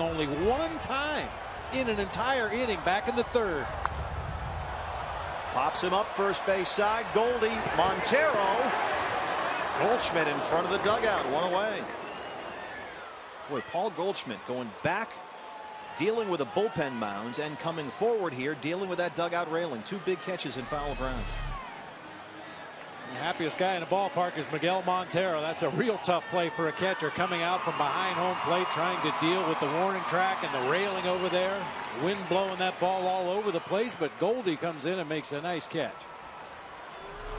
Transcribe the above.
only one time in an entire inning back in the third. Pops him up first base side. Goldie Montero. Goldschmidt in front of the dugout. One away. Boy, Paul Goldschmidt going back, dealing with a bullpen mound, and coming forward here, dealing with that dugout railing. Two big catches in foul ground. Happiest guy in the ballpark is Miguel Montero. That's a real tough play for a catcher coming out from behind home plate trying to deal with the warning track and the railing over there. Wind blowing that ball all over the place but Goldie comes in and makes a nice catch.